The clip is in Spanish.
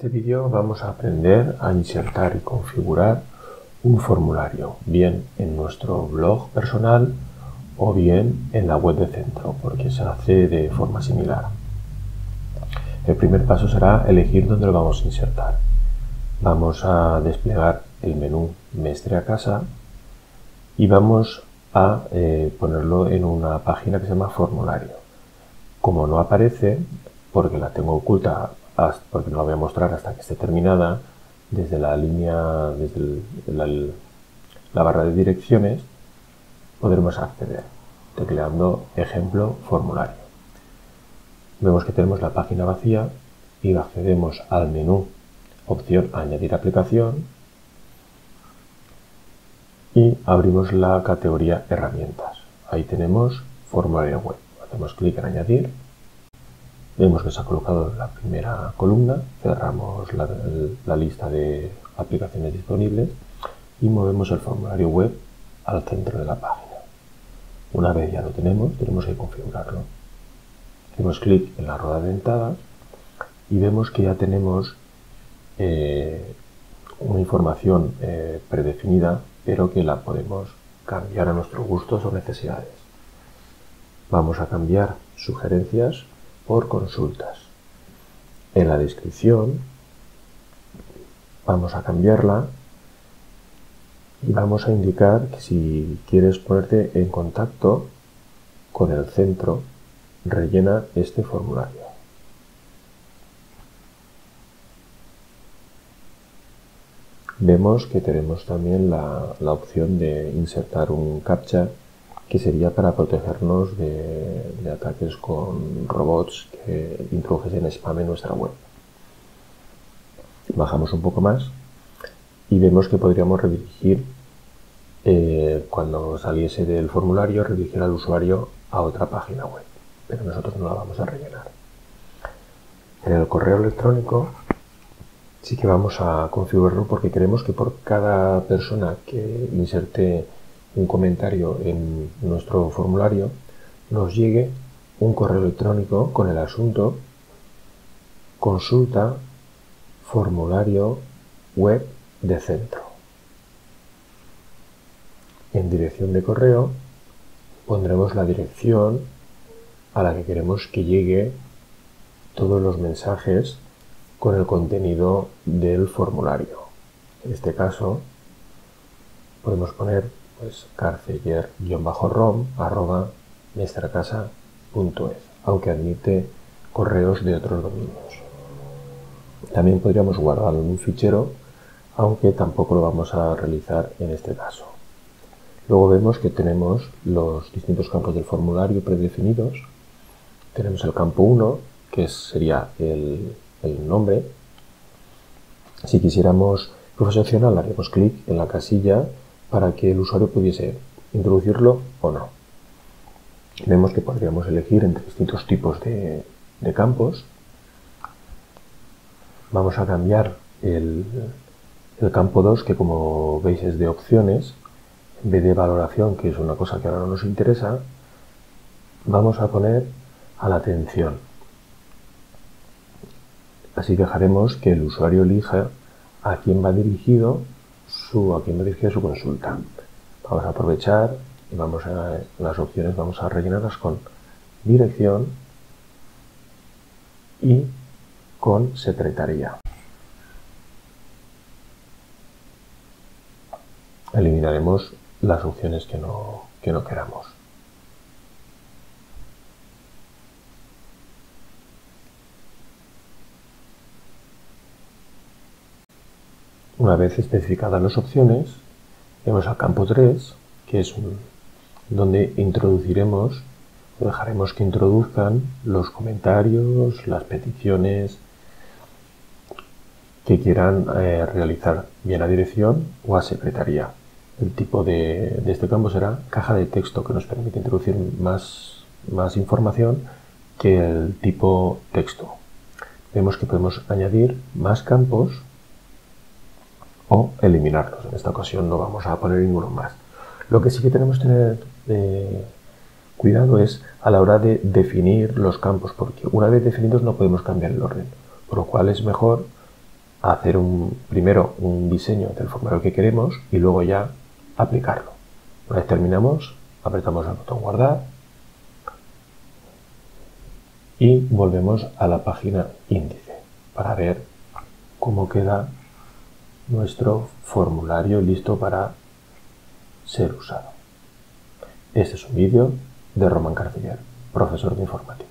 este vídeo vamos a aprender a insertar y configurar un formulario, bien en nuestro blog personal o bien en la web de centro, porque se hace de forma similar. El primer paso será elegir dónde lo vamos a insertar. Vamos a desplegar el menú Mestre a casa y vamos a eh, ponerlo en una página que se llama formulario. Como no aparece, porque la tengo oculta porque no la voy a mostrar hasta que esté terminada, desde la línea, desde la, barra de direcciones, podremos acceder tecleando ejemplo formulario. Vemos que tenemos la página vacía y accedemos al menú opción añadir aplicación y abrimos la categoría herramientas. Ahí tenemos formulario web. Hacemos clic en añadir Vemos que se ha colocado la primera columna, cerramos la, lista de aplicaciones disponibles y movemos el formulario web al centro de la página. Una vez ya lo tenemos, tenemos que configurarlo. Hacemos clic en la rueda dentada y vemos que ya tenemos eh, una información eh, predefinida, pero que la podemos cambiar a nuestros gustos o necesidades. Vamos a cambiar sugerencias por consultas. En la descripción vamos a cambiarla y vamos a indicar que si quieres ponerte en contacto con el centro, rellena este formulario. Vemos que tenemos también la, la opción de insertar un captcha que sería para protegernos de, ataques con robots que introdujesen spam en nuestra web. Bajamos un poco más y vemos que podríamos redirigir, eh, cuando saliese del formulario, redirigir al usuario a otra página web, pero nosotros no la vamos a rellenar. En el correo electrónico sí que vamos a configurarlo porque queremos que por cada persona que inserte un comentario en nuestro formulario, nos llegue un correo electrónico con el asunto consulta formulario web de centro. En dirección de correo pondremos la dirección a la que queremos que llegue todos los mensajes con el contenido del formulario. En este caso podemos poner pues carceller-rom arroba mestracasa.es, aunque admite correos de otros dominios. También podríamos guardarlo en un fichero, aunque tampoco lo vamos a realizar en este caso. Luego vemos que tenemos los distintos campos del formulario predefinidos. Tenemos el campo 1, que sería el, el nombre. Si quisiéramos profesional, haríamos clic en la casilla para que el usuario pudiese introducirlo o no. Vemos que podríamos elegir entre distintos tipos de, campos. Vamos a cambiar el, el campo 2, que como veis es de opciones, en vez de valoración, que es una cosa que ahora no nos interesa, vamos a poner a la atención. Así dejaremos que el usuario elija a quién va dirigido su, a quién me dirige su consulta. Vamos a aprovechar y vamos a las opciones, vamos a rellenarlas con dirección y con secretaría. Eliminaremos las opciones que no, que no queramos. Una vez especificadas las opciones, vamos al campo 3, que es donde introduciremos o dejaremos que introduzcan los comentarios, las peticiones que quieran eh, realizar bien a dirección o a secretaría. El tipo de, de, este campo será caja de texto que nos permite introducir más, más información que el tipo texto. Vemos que podemos añadir más campos o eliminarlos. En esta ocasión no vamos a poner ninguno más. Lo que sí que tenemos que tener eh, cuidado es a la hora de definir los campos, porque una vez definidos no podemos cambiar el orden, por lo cual es mejor hacer un, primero un diseño del formulario que queremos y luego ya aplicarlo. Una vez terminamos, apretamos el botón guardar y volvemos a la página índice para ver cómo queda nuestro formulario listo para ser usado. Este es un vídeo de Román Carciller, profesor de informática.